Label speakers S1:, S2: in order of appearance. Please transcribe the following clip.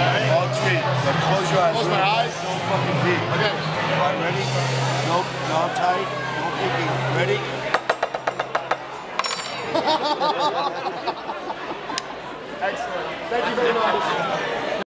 S1: All three. Now close your eyes.
S2: Close my eyes.
S1: No fucking peek.
S2: Okay.
S1: All right, ready? Nope. No, tight. No peeking. Ready?
S2: Excellent. Thank you very much.